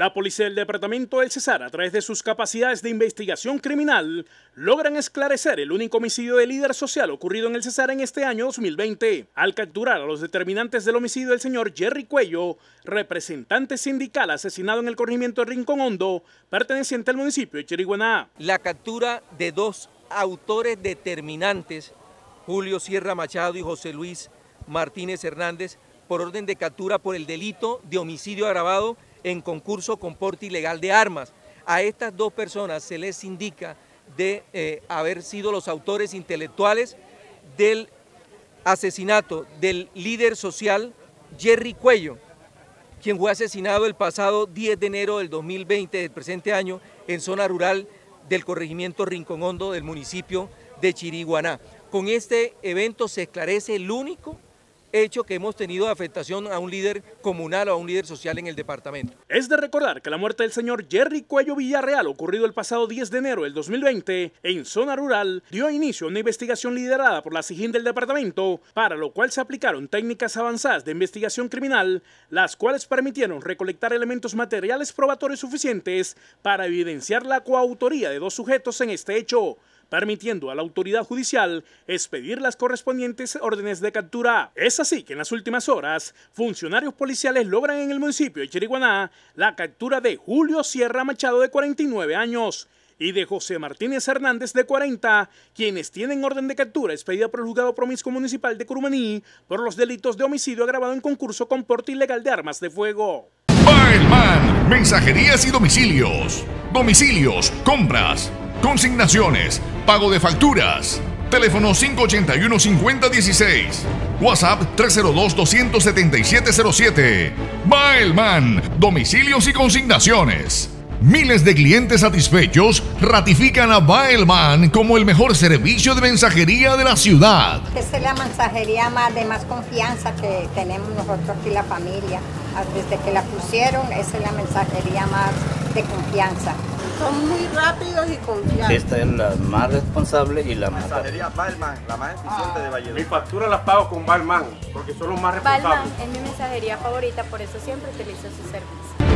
La policía del departamento del Cesar, a través de sus capacidades de investigación criminal, logran esclarecer el único homicidio de líder social ocurrido en el Cesar en este año 2020, al capturar a los determinantes del homicidio del señor Jerry Cuello, representante sindical asesinado en el corregimiento de Rincón Hondo, perteneciente al municipio de Chiriguaná. La captura de dos autores determinantes, Julio Sierra Machado y José Luis Martínez Hernández, por orden de captura por el delito de homicidio agravado en concurso con porte ilegal de armas. A estas dos personas se les indica de eh, haber sido los autores intelectuales del asesinato del líder social Jerry Cuello, quien fue asesinado el pasado 10 de enero del 2020 del presente año en zona rural del corregimiento Rincón Hondo del municipio de Chiriguaná. Con este evento se esclarece el único hecho que hemos tenido afectación a un líder comunal o a un líder social en el departamento. Es de recordar que la muerte del señor Jerry Cuello Villarreal, ocurrido el pasado 10 de enero del 2020 en zona rural, dio inicio a una investigación liderada por la SIGIN del departamento, para lo cual se aplicaron técnicas avanzadas de investigación criminal, las cuales permitieron recolectar elementos materiales probatorios suficientes para evidenciar la coautoría de dos sujetos en este hecho permitiendo a la autoridad judicial expedir las correspondientes órdenes de captura. Es así que en las últimas horas, funcionarios policiales logran en el municipio de Chiriguaná la captura de Julio Sierra Machado de 49 años y de José Martínez Hernández de 40, quienes tienen orden de captura expedida por el juzgado promiscuo municipal de Curumaní por los delitos de homicidio agravado en concurso con porte ilegal de armas de fuego. Mensajerías y domicilios. Domicilios, compras, consignaciones, pago de facturas. Teléfono 581-5016. WhatsApp 302-27707. Baelman, domicilios y consignaciones. Miles de clientes satisfechos ratifican a Baelman como el mejor servicio de mensajería de la ciudad. Esta es la mensajería más de más confianza que tenemos nosotros aquí la familia. Desde que la pusieron, esa es la mensajería más de confianza. Son muy rápidos y confiables. Esta es la más responsable y la más... Mensajería Balman, la más eficiente de Valladolid. Mi factura las pago con Balman, porque son los más responsables. Balman es mi mensajería favorita, por eso siempre utilizo su servicio.